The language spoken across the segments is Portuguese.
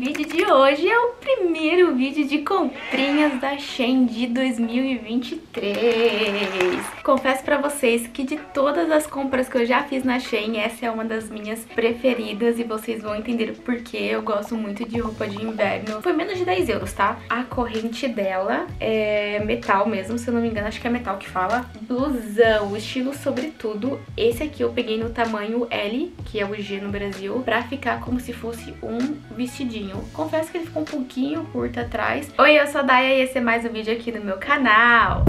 vídeo de hoje é o primeiro vídeo de comprinhas da Shein de 2023. Confesso pra vocês que de todas as compras que eu já fiz na Shein, essa é uma das minhas preferidas e vocês vão entender por que eu gosto muito de roupa de inverno. Foi menos de 10 euros, tá? A corrente dela é metal mesmo, se eu não me engano, acho que é metal que fala. Blusão, estilo sobretudo. Esse aqui eu peguei no tamanho L, que é o G no Brasil, pra ficar como se fosse um vestidinho. Confesso que ele ficou um pouquinho curto atrás. Oi, eu sou a Daya e esse é mais um vídeo aqui no meu canal.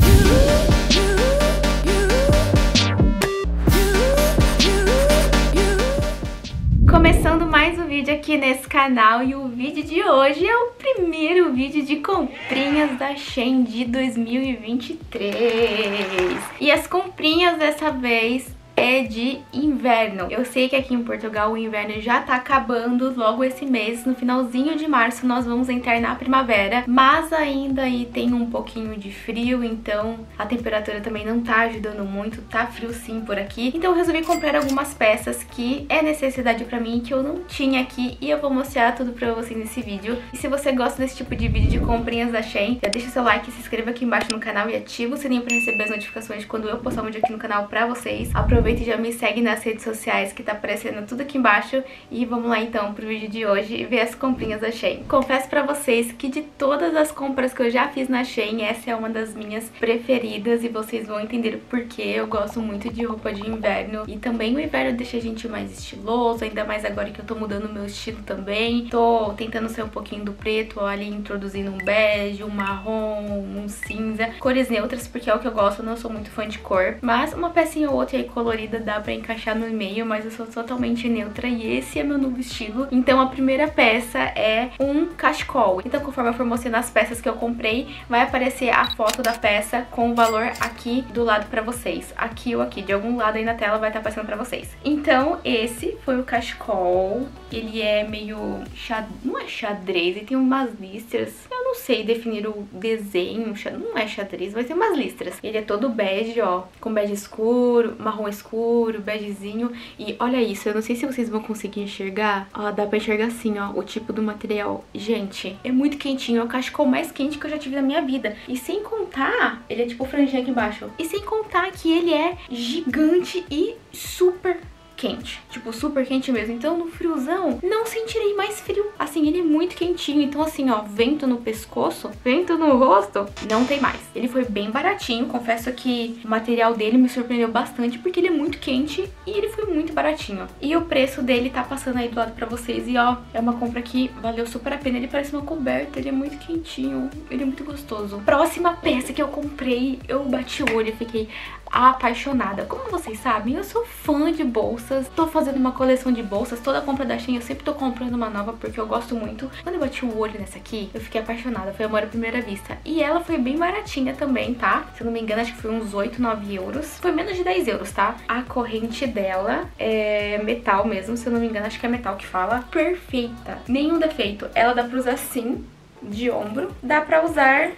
Começando mais um vídeo aqui nesse canal e o vídeo de hoje é o primeiro vídeo de comprinhas da Shein de 2023. E as comprinhas dessa vez é de inverno. Eu sei que aqui em Portugal o inverno já tá acabando logo esse mês, no finalzinho de março nós vamos entrar na primavera, mas ainda aí tem um pouquinho de frio, então a temperatura também não tá ajudando muito, tá frio sim por aqui. Então eu resolvi comprar algumas peças que é necessidade pra mim, que eu não tinha aqui e eu vou mostrar tudo pra vocês nesse vídeo. E se você gosta desse tipo de vídeo de comprinhas da Shein, já deixa seu like, se inscreva aqui embaixo no canal e ativa o sininho pra receber as notificações de quando eu postar um vídeo aqui no canal pra vocês. Aproveita aproveita e já me segue nas redes sociais que tá aparecendo tudo aqui embaixo. E vamos lá então pro vídeo de hoje ver as comprinhas da Shein. Confesso pra vocês que de todas as compras que eu já fiz na Shein, essa é uma das minhas preferidas e vocês vão entender porque eu gosto muito de roupa de inverno. E também o inverno deixa a gente mais estiloso, ainda mais agora que eu tô mudando o meu estilo também. Tô tentando ser um pouquinho do preto, ali introduzindo um bege, um marrom, um cinza, cores neutras porque é o que eu gosto, não sou muito fã de cor. Mas uma pecinha ou outra aí colorida colorida dá pra encaixar no meio, mas eu sou totalmente neutra e esse é meu novo estilo. Então a primeira peça é um cachecol. Então conforme eu for mostrando as peças que eu comprei, vai aparecer a foto da peça com o valor aqui do lado pra vocês. Aqui ou aqui, de algum lado aí na tela vai estar tá passando pra vocês. Então esse foi o cachecol. Ele é meio... Xad... não é xadrez, ele tem umas listras. Eu não sei definir o desenho, não é xadrez, vai ser umas listras. Ele é todo bege, ó, com bege escuro, marrom escuro escuro, begezinho. E olha isso, eu não sei se vocês vão conseguir enxergar. Ó, dá pra enxergar assim, ó, o tipo do material. Gente, é muito quentinho. É o cachecol mais quente que eu já tive na minha vida. E sem contar, ele é tipo franjinha aqui embaixo. E sem contar que ele é gigante e super quente, tipo super quente mesmo. Então no friozão não sentirei mais frio. Assim, ele é muito quentinho, então assim, ó, vento no pescoço, vento no rosto, não tem mais. Ele foi bem baratinho, confesso que o material dele me surpreendeu bastante porque ele é muito quente e ele foi muito baratinho. E o preço dele tá passando aí do lado pra vocês e ó, é uma compra que valeu super a pena. Ele parece uma coberta, ele é muito quentinho, ele é muito gostoso. Próxima peça que eu comprei, eu bati o olho e fiquei apaixonada. Como vocês sabem, eu sou fã de bolsas, tô fazendo uma coleção de bolsas, toda compra da Shein eu sempre tô comprando uma nova porque eu gosto muito. Quando eu bati o olho nessa aqui, eu fiquei apaixonada, foi amor à primeira vista. E ela foi bem baratinha também, tá? Se eu não me engano, acho que foi uns 8, 9 euros. Foi menos de 10 euros, tá? A corrente dela é metal mesmo, se eu não me engano, acho que é metal que fala. Perfeita, nenhum defeito. Ela dá pra usar assim, de ombro. Dá pra usar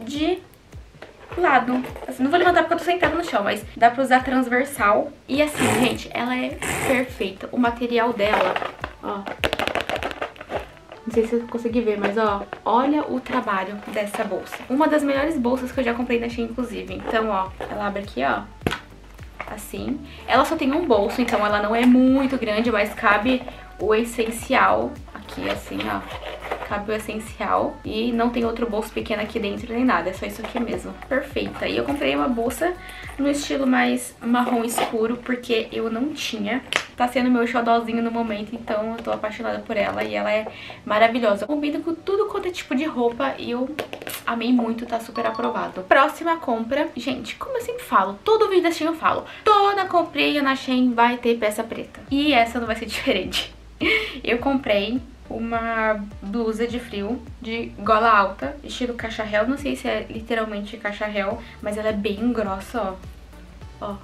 de lado. Assim, não vou levantar porque eu tô sentada no chão, mas dá pra usar transversal. E assim, gente, ela é perfeita. O material dela, ó... Não sei se você conseguir ver, mas ó, olha o trabalho dessa bolsa. Uma das melhores bolsas que eu já comprei na Shein, inclusive. Então, ó, ela abre aqui, ó, assim. Ela só tem um bolso, então ela não é muito grande, mas cabe o essencial aqui, assim, ó cabe o essencial e não tem outro bolso pequeno aqui dentro nem nada, é só isso aqui mesmo. Perfeita. E eu comprei uma bolsa no estilo mais marrom escuro porque eu não tinha. Tá sendo meu xodózinho no momento, então eu tô apaixonada por ela e ela é maravilhosa. Combina com tudo quanto é tipo de roupa e eu amei muito, tá super aprovado. Próxima compra, gente, como eu sempre falo, todo vídeo da Shein eu falo, toda comprinha na Shein vai ter peça preta. E essa não vai ser diferente. Eu comprei uma blusa de frio de gola alta, estilo cacharel. Não sei se é literalmente cacharel, mas ela é bem grossa, ó. Ó,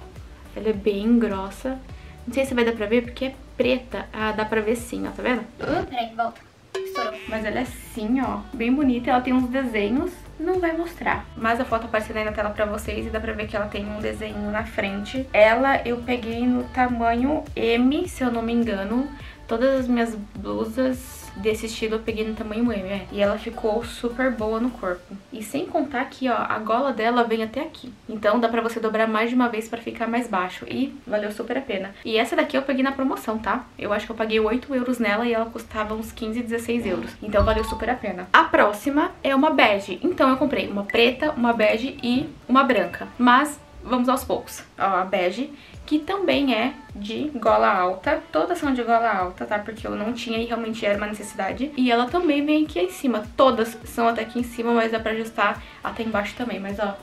ela é bem grossa. Não sei se vai dar pra ver porque é preta. Ah, dá pra ver sim, ó, tá vendo? Uh, peraí, volta. Estourou. Mas ela é assim, ó, bem bonita. Ela tem uns desenhos, não vai mostrar. Mas a foto aparecendo aí na tela pra vocês e dá pra ver que ela tem um desenho na frente. Ela eu peguei no tamanho M, se eu não me engano. Todas as minhas blusas desse estilo eu peguei no tamanho M, é. E ela ficou super boa no corpo. E sem contar que, ó, a gola dela vem até aqui. Então dá pra você dobrar mais de uma vez pra ficar mais baixo. E valeu super a pena. E essa daqui eu peguei na promoção, tá? Eu acho que eu paguei 8 euros nela e ela custava uns 15, 16 euros. Então valeu super a pena. A próxima é uma bege. Então eu comprei uma preta, uma bege e uma branca. Mas vamos aos poucos. Ó, a bege que também é de gola alta. Todas são de gola alta, tá? Porque eu não tinha e realmente era uma necessidade. E ela também vem aqui em cima. Todas são até aqui em cima, mas dá pra ajustar até embaixo também. Mas, ó,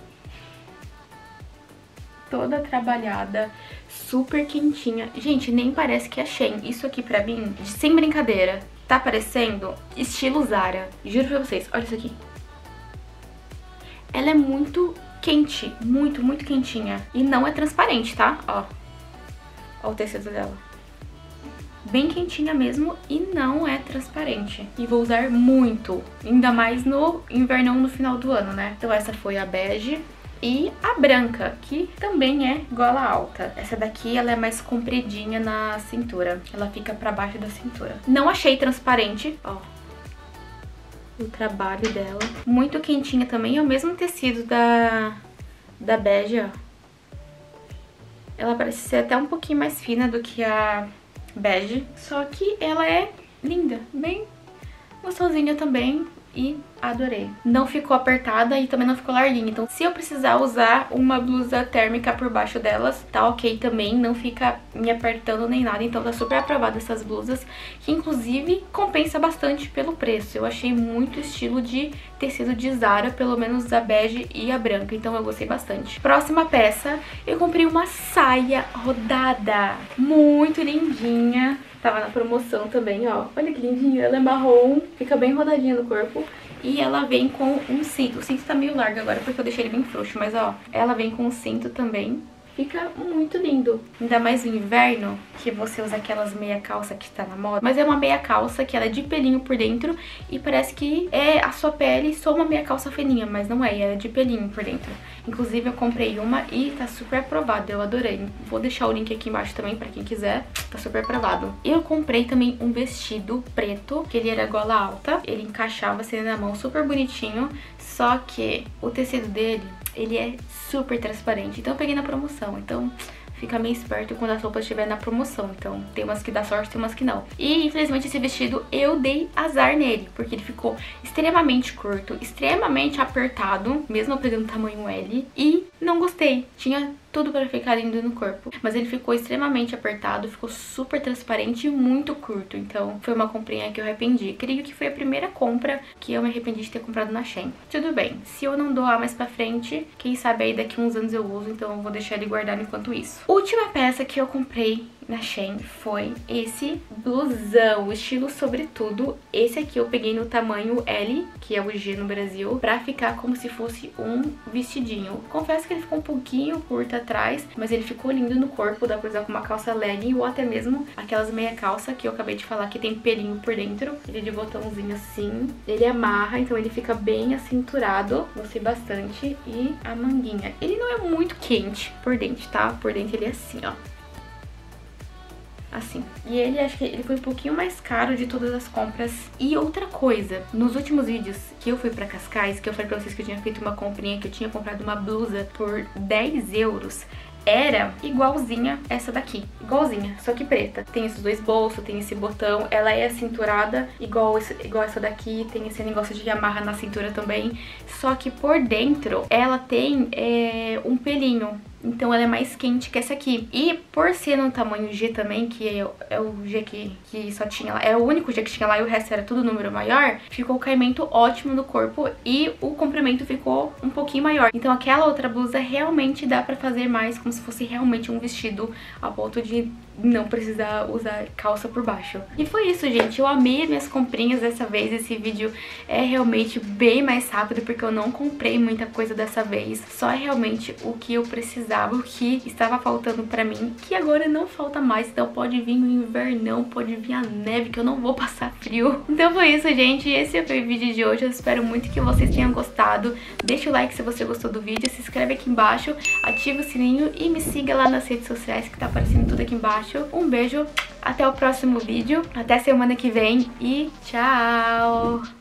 toda trabalhada, super quentinha. Gente, nem parece que é Shein. Isso aqui pra mim, sem brincadeira, tá parecendo estilo Zara. Juro pra vocês, olha isso aqui. Ela é muito quente, muito, muito quentinha. E não é transparente, tá? Ó, ó o tecido dela. Bem quentinha mesmo e não é transparente. E vou usar muito, ainda mais no invernão no final do ano, né? Então essa foi a bege. E a branca, que também é gola alta. Essa daqui, ela é mais compridinha na cintura. Ela fica pra baixo da cintura. Não achei transparente, ó o trabalho dela. Muito quentinha também, é o mesmo tecido da, da bege, ó. Ela parece ser até um pouquinho mais fina do que a bege, só que ela é linda, bem gostosinha também e adorei. Não ficou apertada e também não ficou larguinha, então se eu precisar usar uma blusa térmica por baixo delas, tá ok também, não fica me apertando nem nada, então tá super aprovada essas blusas, que inclusive compensa bastante pelo preço. Eu achei muito estilo de tecido de Zara, pelo menos a bege e a branca, então eu gostei bastante. Próxima peça, eu comprei uma saia rodada, muito lindinha, Tava na promoção também, ó. Olha que lindinha. Ela é marrom, fica bem rodadinha no corpo. E ela vem com um cinto. O cinto tá meio largo agora porque eu deixei ele bem frouxo. Mas, ó, ela vem com um cinto também. Fica muito lindo. Ainda mais no inverno, que você usa aquelas meia calça que tá na moda. Mas é uma meia calça que ela é de pelinho por dentro e parece que é a sua pele só uma meia calça fininha, mas não é, é de pelinho por dentro. Inclusive eu comprei uma e tá super aprovada, eu adorei. Vou deixar o link aqui embaixo também pra quem quiser, tá super aprovado. Eu comprei também um vestido preto, que ele era gola alta, ele encaixava assim na mão super bonitinho, só que o tecido dele, ele é super transparente, então eu peguei na promoção, então fica meio esperto quando as roupas estiverem na promoção. Então, tem umas que dá sorte, tem umas que não. E, infelizmente, esse vestido eu dei azar nele, porque ele ficou extremamente curto, extremamente apertado, mesmo pegando tamanho L, e não gostei. Tinha tudo para ficar lindo no corpo. Mas ele ficou extremamente apertado, ficou super transparente e muito curto. Então foi uma comprinha que eu arrependi. Creio que foi a primeira compra que eu me arrependi de ter comprado na Shein. Tudo bem, se eu não doar mais pra frente, quem sabe aí daqui uns anos eu uso, então eu vou deixar ele guardado enquanto isso. Última peça que eu comprei na Shein foi esse blusão, estilo sobretudo. Esse aqui eu peguei no tamanho L, que é o G no Brasil, pra ficar como se fosse um vestidinho. Confesso que ele ficou um pouquinho curto atrás, mas ele ficou lindo no corpo, dá pra usar com uma calça legging ou até mesmo aquelas meia calça que eu acabei de falar que tem pelinho por dentro. Ele é de botãozinho assim, ele amarra, então ele fica bem acinturado, gostei bastante. E a manguinha, ele não é muito quente por dentro, tá? Por dentro ele é assim, ó assim. E ele, acho que ele foi um pouquinho mais caro de todas as compras. E outra coisa, nos últimos vídeos que eu fui pra Cascais, que eu falei pra vocês que eu tinha feito uma comprinha, que eu tinha comprado uma blusa por 10 euros, era igualzinha essa daqui, igualzinha, só que preta. Tem esses dois bolsos, tem esse botão, ela é cinturada igual, igual essa daqui, tem esse negócio de amarra na cintura também, só que por dentro ela tem é, um pelinho, então ela é mais quente que essa aqui. E por ser no tamanho G também, que é, é o G que, que só tinha lá, é o único G que tinha lá e o resto era tudo número maior, ficou o caimento ótimo no corpo e o comprimento ficou um pouquinho maior. Então aquela outra blusa realmente dá pra fazer mais como se fosse realmente um vestido a ponto de não precisar usar calça por baixo. E foi isso, gente. Eu amei minhas comprinhas dessa vez. Esse vídeo é realmente bem mais rápido porque eu não comprei muita coisa dessa vez. Só é realmente o que eu precisava, o que estava faltando pra mim, que agora não falta mais. Então pode vir o invernão, pode vir a neve, que eu não vou passar frio. Então foi isso, gente. Esse foi o vídeo de hoje. Eu espero muito que vocês tenham gostado. Deixa o like se você gostou do vídeo, se inscreve aqui embaixo, ativa o sininho e me siga lá nas redes sociais que tá aparecendo tudo aqui embaixo embaixo. Um beijo, até o próximo vídeo, até semana que vem e tchau!